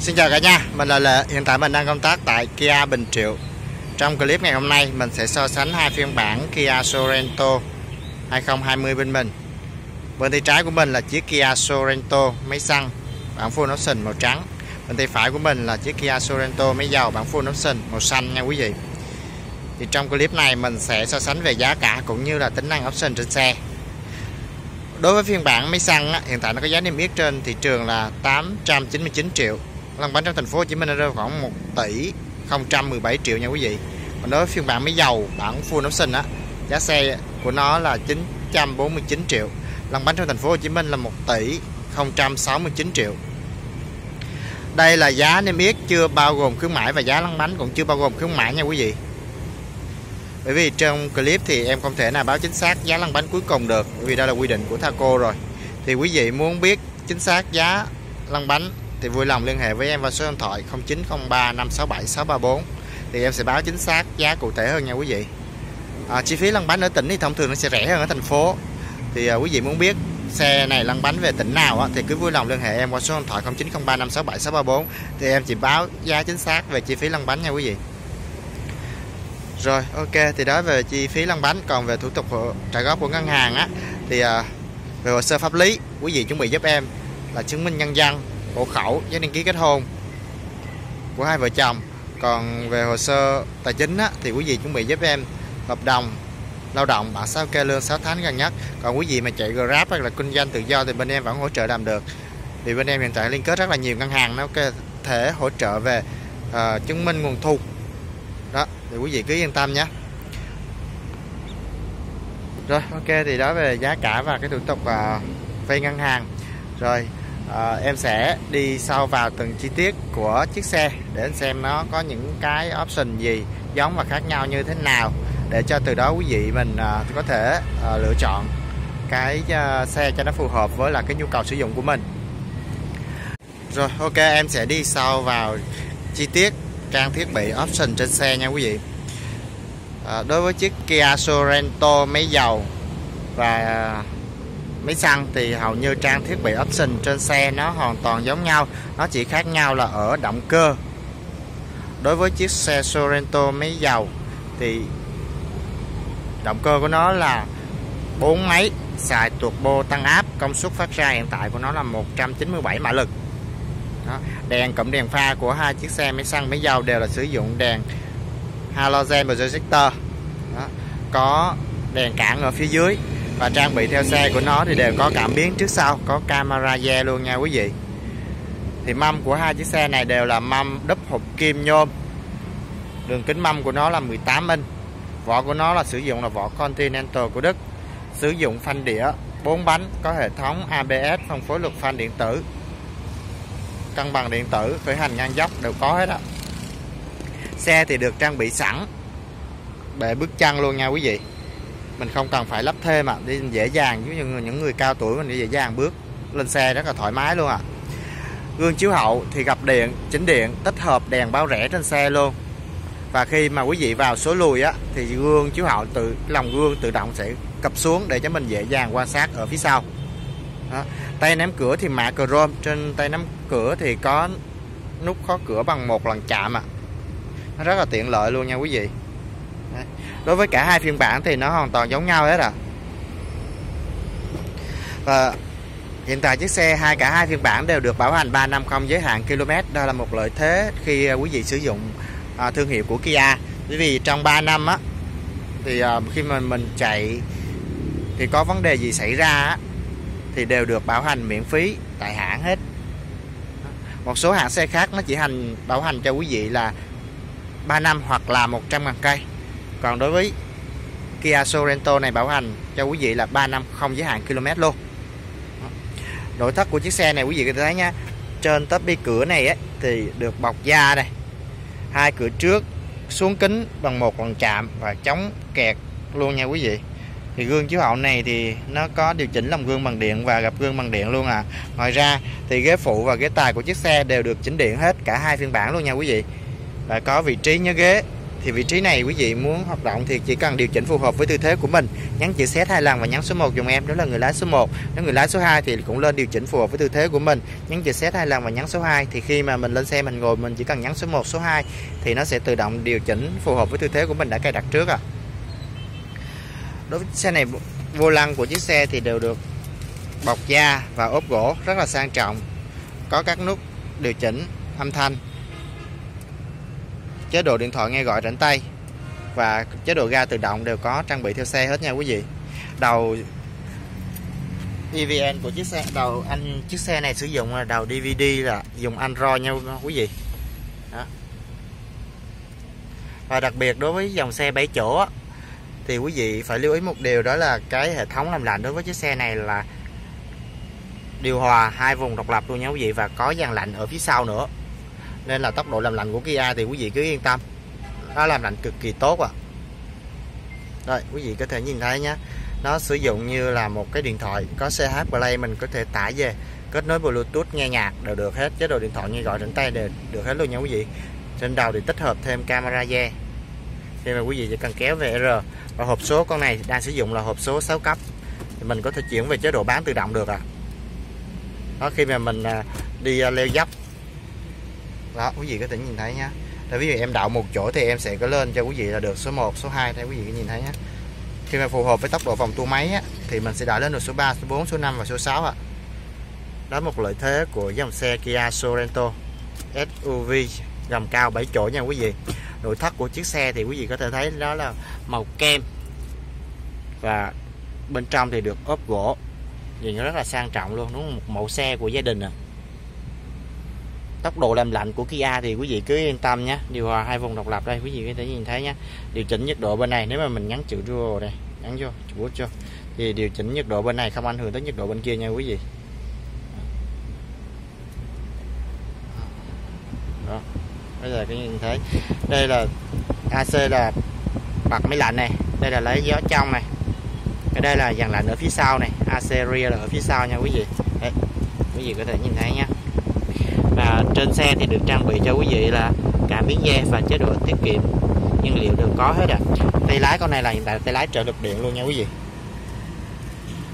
Xin chào cả nhà, mình là Lệ, hiện tại mình đang công tác tại Kia Bình Triệu. Trong clip ngày hôm nay mình sẽ so sánh hai phiên bản Kia Sorento 2020 bên mình. Bên tay trái của mình là chiếc Kia Sorento máy xăng bản full option màu trắng. Bên tay phải của mình là chiếc Kia Sorento máy dầu bản full option màu xanh nha quý vị. Thì trong clip này mình sẽ so sánh về giá cả cũng như là tính năng option trên xe. Đối với phiên bản máy xăng hiện tại nó có giá niêm yết trên thị trường là 899 triệu lăn bánh trong thành phố Hồ Chí Minh rơi khoảng 1 tỷ 017 triệu nha quý vị. Còn đối với phiên bản máy dầu, bản full option á, giá xe của nó là 949 triệu. Lăn bánh trong thành phố Hồ Chí Minh là 1 tỷ 069 triệu. Đây là giá niêm yết chưa bao gồm khuyến mãi và giá lăn bánh cũng chưa bao gồm khuyến mãi nha quý vị. Bởi vì trong clip thì em không thể nào báo chính xác giá lăn bánh cuối cùng được, bởi vì đây là quy định của Thaco rồi. Thì quý vị muốn biết chính xác giá lăn bánh thì vui lòng liên hệ với em vào số điện thoại 0903 567 634 thì em sẽ báo chính xác giá cụ thể hơn nha quý vị. À, chi phí lăn bánh ở tỉnh thì thông thường nó sẽ rẻ hơn ở thành phố. Thì à, quý vị muốn biết xe này lăn bánh về tỉnh nào á, thì cứ vui lòng liên hệ em qua số điện thoại 0903 567 634 thì em chỉ báo giá chính xác về chi phí lăn bánh nha quý vị. Rồi ok thì đó về chi phí lăn bánh còn về thủ tục trả góp của ngân hàng á thì à, về hồ sơ pháp lý quý vị chuẩn bị giúp em là chứng minh nhân dân hộ khẩu giấy đăng ký kết hôn của hai vợ chồng. Còn về hồ sơ tài chính á, thì quý vị chuẩn bị giúp em hợp đồng lao động bản sao kê lương 6 tháng gần nhất. Còn quý vị mà chạy Grab hay là kinh doanh tự do thì bên em vẫn hỗ trợ làm được. Vì bên em hiện tại liên kết rất là nhiều ngân hàng nó có thể hỗ trợ về uh, chứng minh nguồn thu. Đó thì quý vị cứ yên tâm nhé. Rồi ok thì đó về giá cả và cái thủ tục uh, vay ngân hàng. Rồi à, em sẽ đi sâu vào từng chi tiết của chiếc xe để anh xem nó có những cái option gì giống và khác nhau như thế nào để cho từ đó quý vị mình à, có thể à, lựa chọn cái à, xe cho nó phù hợp với là cái nhu cầu sử dụng của mình. Rồi ok em sẽ đi sâu vào chi tiết trang thiết bị option trên xe nha quý vị. À, đối với chiếc Kia Sorento máy dầu và máy xăng thì hầu như trang thiết bị option trên xe nó hoàn toàn giống nhau nó chỉ khác nhau là ở động cơ đối với chiếc xe Sorento máy dầu thì động cơ của nó là 4 máy xài turbo tăng áp công suất phát ra hiện tại của nó là 197 mã lực đó. đèn cụm đèn pha của hai chiếc xe máy xăng máy dầu đều là sử dụng đèn halogen projector đó. có đèn cản ở phía dưới và trang bị theo xe của nó thì đều có cảm biến trước sau, có camera re luôn nha quý vị. Thì mâm của hai chiếc xe này đều là mâm đúc hộp kim nhôm. Đường kính mâm của nó là 18 inch. Vỏ của nó là sử dụng là vỏ Continental của Đức. Sử dụng phanh đĩa 4 bánh, có hệ thống ABS phân phối lực phanh điện tử. Cân bằng điện tử, khởi hành ngang dốc, đều có hết á. Xe thì được trang bị sẵn. Bệ bước chân luôn nha quý vị mình không cần phải lắp thêm mà đi dễ dàng, giống như những người cao tuổi mình đi dễ dàng bước lên xe rất là thoải mái luôn à gương chiếu hậu thì gặp điện, chỉnh điện, tích hợp đèn báo rẽ trên xe luôn. Và khi mà quý vị vào số lùi á, thì gương chiếu hậu tự, lòng gương tự động sẽ cập xuống để cho mình dễ dàng quan sát ở phía sau. Đó. tay nắm cửa thì mạ chrome, trên tay nắm cửa thì có nút khóa cửa bằng một lần chạm à nó rất là tiện lợi luôn nha quý vị đối với cả hai phiên bản thì nó hoàn toàn giống nhau hết à. Và hiện tại chiếc xe hai cả hai phiên bản đều được bảo hành 3 năm không giới hạn km. Đó là một lợi thế khi à, quý vị sử dụng à, thương hiệu của Kia. Bởi vì trong 3 năm á thì à, khi mà mình chạy thì có vấn đề gì xảy ra á, thì đều được bảo hành miễn phí tại hãng hết. Một số hãng xe khác nó chỉ hành bảo hành cho quý vị là 3 năm hoặc là 100 ngàn cây còn đối với Kia Sorento này bảo hành cho quý vị là 3 năm không giới hạn km luôn. Nội thất của chiếc xe này quý vị có thể thấy nha trên tấp bi cửa này ấy, thì được bọc da đây. Hai cửa trước xuống kính bằng một lần chạm và chống kẹt luôn nha quý vị. Thì gương chiếu hậu này thì nó có điều chỉnh làm gương bằng điện và gặp gương bằng điện luôn à. Ngoài ra thì ghế phụ và ghế tài của chiếc xe đều được chỉnh điện hết cả hai phiên bản luôn nha quý vị. Và có vị trí nhớ ghế thì vị trí này quý vị muốn hoạt động thì chỉ cần điều chỉnh phù hợp với tư thế của mình. Nhấn chữ xét hai lần và nhấn số 1 dùng em, đó là người lái số 1 nếu người lái số 2 thì cũng lên điều chỉnh phù hợp với tư thế của mình. Nhấn chữ xét hai lần và nhấn số 2 thì khi mà mình lên xe mình ngồi, mình chỉ cần nhấn số 1 số 2 thì nó sẽ tự động điều chỉnh phù hợp với tư thế của mình đã cài đặt trước à đối với xe này, vô lăng của chiếc xe thì đều được bọc da và ốp gỗ rất là sang trọng. Có các nút điều chỉnh âm thanh chế độ điện thoại nghe gọi rảnh tay và chế độ ga tự động đều có trang bị theo xe hết nha quý vị. Đầu EVN của chiếc xe, đầu anh chiếc xe này sử dụng là đầu DVD là dùng Android nha quý vị. Đó. và đặc biệt đối với dòng xe 7 chỗ thì quý vị phải lưu ý một điều đó là cái hệ thống làm lạnh đối với chiếc xe này là điều hòa hai vùng độc lập luôn nha quý vị và có dàn lạnh ở phía sau nữa nên là tốc độ làm lạnh của Kia thì quý vị cứ yên tâm. Nó làm lạnh cực kỳ tốt à rồi, quý vị có thể nhìn thấy nhé. Nó sử dụng như là một cái điện thoại, có CH Play, mình có thể tải về, kết nối Bluetooth nghe nhạc đều được hết, chế độ điện thoại nghe gọi trên tay đều được hết luôn nha quý vị. Trên đầu thì tích hợp thêm camera da khi mà quý vị chỉ cần kéo về R, và hộp số con này đang sử dụng là hộp số 6 cấp, thì mình có thể chuyển về chế độ bán tự động được à đó, khi mà mình à, đi à, leo dốc đó quý vị có thể nhìn thấy nhá Tại ví dụ em đậu một chỗ thì em sẽ có lên cho quý vị là được số 1, số 2 theo quý vị có nhìn thấy nhé khi mà phù hợp với tốc độ vòng tua máy á, thì mình sẽ đợi lên được số 3, số 4, số 5 và số 6 ạ. À. Đó một lợi thế của dòng xe Kia Sorento SUV gầm cao 7 chỗ nha quý vị. Nội thất của chiếc xe thì quý vị có thể thấy đó là màu kem và bên trong thì được ốp gỗ nhìn nó rất là sang trọng luôn đúng không? một mẫu xe của gia đình à tốc độ làm lạnh của Kia thì quý vị cứ yên tâm nhé. Điều hòa hai vùng độc lập đây quý vị có thể nhìn thấy nhé. Điều chỉnh nhiệt độ bên này nếu mà mình nhấn chữ Dual đây nhấn vô chữ cho thì điều chỉnh nhiệt độ bên này không ảnh hưởng tới nhiệt độ bên kia nha quý vị. Đó bây giờ cái nhìn thấy đây là AC là bật máy lạnh này đây là lấy gió trong này cái đây là dàn lạnh ở phía sau này AC rear là ở phía sau nha quý vị. Đấy, quý vị có thể nhìn thấy nhé trên xe thì được trang bị cho quý vị là cảm biến da và chế độ tiết kiệm nhiên liệu đều có hết ạ à. tay lái con này là hiện tại tay lái trợ lực điện luôn nha quý vị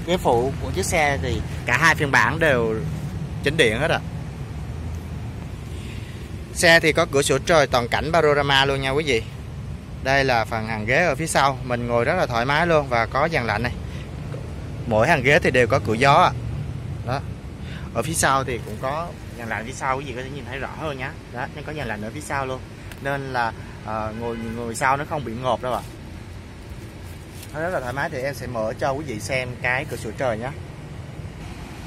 ghế phụ của chiếc xe thì cả hai phiên bản đều chỉnh điện hết ạ à. xe thì có cửa sổ trời toàn cảnh panorama luôn nha quý vị đây là phần hàng ghế ở phía sau, mình ngồi rất là thoải mái luôn và có dàn lạnh này mỗi hàng ghế thì đều có cửa gió à. đó ở phía sau thì cũng có dàn lạnh phía sau quý vị có thể nhìn thấy rõ hơn nhá, đó nó có dàn lạnh ở phía sau luôn. Nên là à, ngồi ngồi sau nó không bị ngộp đâu ạ. À. nó rất là thoải mái thì em sẽ mở cho quý vị xem cái cửa sổ trời nhé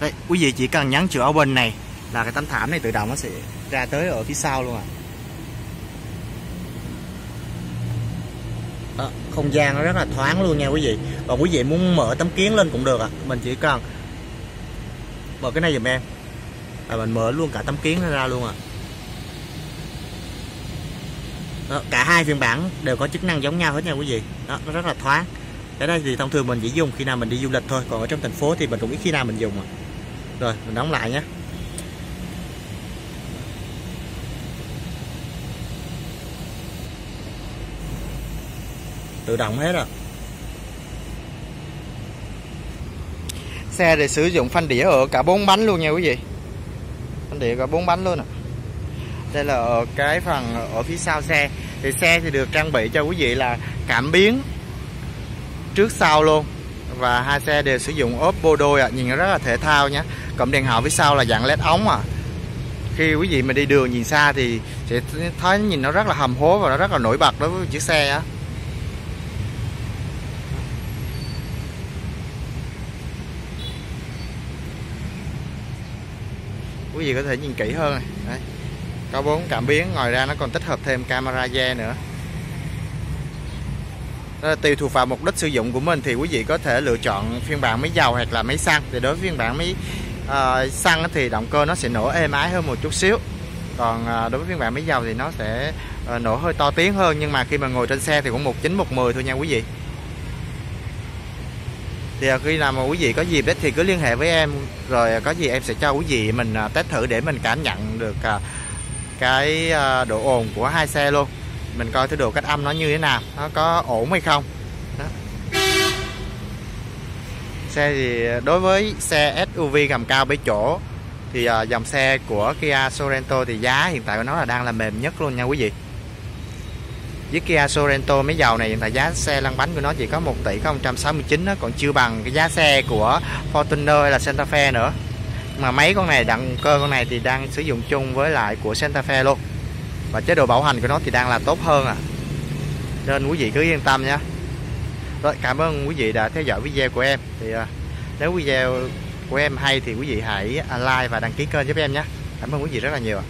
đây quý vị chỉ cần nhấn chữ open này là cái tấm thảm này tự động nó sẽ ra tới ở phía sau luôn à Đó, không gian nó rất là thoáng luôn nha quý vị. Còn quý vị muốn mở tấm kiến lên cũng được ạ. À. mình chỉ cần mở cái này giùm em rồi mình mở luôn cả tấm kiến nó ra luôn à. Đó, cả hai phiên bản đều có chức năng giống nhau hết nha quý vị. Đó nó rất là thoáng. Cái đây thì thông thường mình chỉ dùng khi nào mình đi du lịch thôi. Còn ở trong thành phố thì mình cũng ít khi nào mình dùng à. rồi mình đóng lại nhé. Tự động hết rồi xe để sử dụng phanh đĩa ở cả bốn bánh luôn nha quý vị để có bốn bánh luôn à. đây là ở cái phần ở phía sau xe thì xe thì được trang bị cho quý vị là cảm biến trước sau luôn và hai xe đều sử dụng ốp bô đôi à. nhìn nó rất là thể thao nhé cụm đèn hậu phía sau là dạng led ống à khi quý vị mà đi đường nhìn xa thì sẽ thấy nhìn nó rất là hầm hố và nó rất là nổi bật đối với chiếc xe á quý vị có thể nhìn kỹ hơn. Đấy. có bốn cảm biến ngoài ra nó còn tích hợp thêm camera da nữa. Đó là tùy thuộc vào mục đích sử dụng của mình thì quý vị có thể lựa chọn phiên bản máy dầu hoặc là máy xăng. Thì đối với phiên bản máy uh, xăng thì động cơ nó sẽ nổ êm ái hơn một chút xíu. Còn uh, đối với phiên bản máy dầu thì nó sẽ uh, nổ hơi to tiếng hơn. Nhưng mà khi mà ngồi trên xe thì cũng một chín một mười thôi nha quý vị thì à, khi nào mà quý vị có dịp đấy thì cứ liên hệ với em, rồi à, có gì em sẽ cho quý vị mình à, test thử để mình cảm nhận được cái độ ồn của hai xe luôn. Mình coi thử độ cách âm nó như thế nào, nó có ổn hay không. Đó. xe thì đối với xe SUV gầm cao 7 chỗ, thì dòng xe của Kia Sorento thì giá hiện tại của nó là đang là mềm nhất luôn nha quý vị với Kia Sorento mấy dầu này hiện tại giá xe lăn bánh của nó chỉ có 1 tỷ 069 nó còn chưa bằng cái giá xe của Fortuner hay là Santa Fe nữa. Mà mấy con này, động cơ con này thì đang sử dụng chung với lại của Santa Fe luôn. Và chế độ bảo hành của nó thì đang là tốt hơn à. Nên quý vị cứ yên tâm nha. Rồi, cảm ơn quý vị đã theo dõi video của em. Thì à, nếu video của em hay thì quý vị hãy like và đăng ký kênh giúp em nhé. Cảm ơn quý vị rất là nhiều